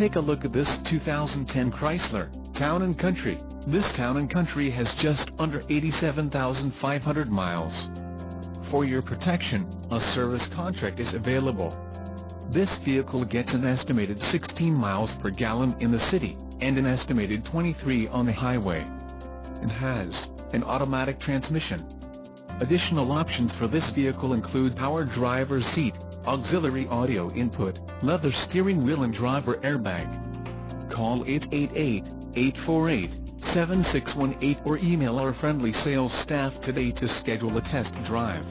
take a look at this 2010 Chrysler Town & Country. This Town & Country has just under 87,500 miles. For your protection, a service contract is available. This vehicle gets an estimated 16 miles per gallon in the city, and an estimated 23 on the highway. It has an automatic transmission. Additional options for this vehicle include power driver's seat, auxiliary audio input, leather steering wheel and driver airbag. Call 888-848-7618 or email our friendly sales staff today to schedule a test drive.